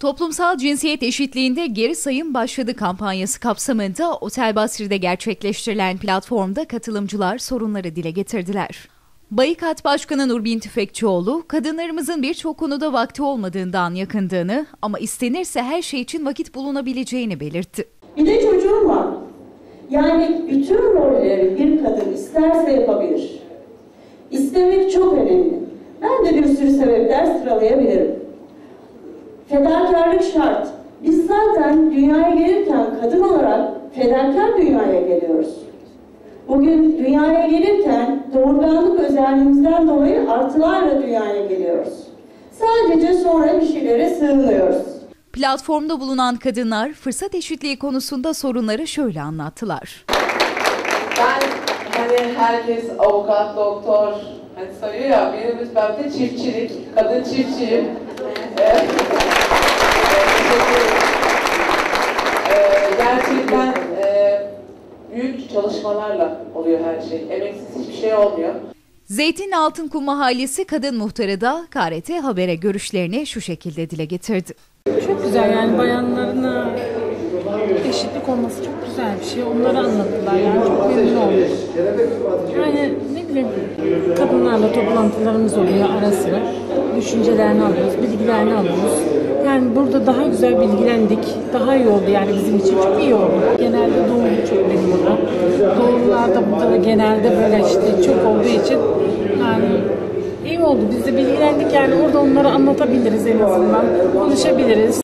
Toplumsal cinsiyet eşitliğinde geri sayım başladı kampanyası kapsamında Otel Basri'de gerçekleştirilen platformda katılımcılar sorunları dile getirdiler. Bayıkat Başkanı Nurbin Tüfekçioğlu, kadınlarımızın birçok konuda vakti olmadığından yakındığını ama istenirse her şey için vakit bulunabileceğini belirtti. Bir de çocuğum var. Yani bütün rolleri bir kadın isterse yapabilir. İstemek çok önemli. Ben de bir sürü sebepler sıralayabilirim. Fedakarlık şart. Biz zaten dünyaya gelirken kadın olarak fedakar dünyaya geliyoruz. Bugün dünyaya gelirken doğurganlık özelliğimizden dolayı artılarla dünyaya geliyoruz. Sadece sonra bir şeylere sığınıyoruz. Platformda bulunan kadınlar fırsat eşitliği konusunda sorunları şöyle anlattılar. Ben hani herkes avukat, doktor hani sayıyor ya benim ben de çiftçilik, kadın çiftçiyim. Gerçekten e, büyük çalışmalarla oluyor her şey. Emeksiz hiçbir şey olmuyor. Zeytin Altınkum Mahallesi Kadın Muhtarı da KRT Haber'e görüşlerini şu şekilde dile getirdi. Çok güzel yani bayanların eşitlik olması çok güzel bir şey. Onları anlattılar yani çok memnun oldum. Yani ne bileyim kadınlarla toplantılarımız oluyor ara sıra. Düşüncelerini alıyoruz, bilgilerini alıyoruz. Yani burada daha güzel bilgilendik. Daha iyi oldu yani bizim için çok iyi oldu. Genelde doğumlu çok benim burada. Doğumlular da burada da genelde böyle işte çok olduğu için yani iyi oldu. Biz de bilgilendik yani orada onları anlatabiliriz en azından. Konuşabiliriz.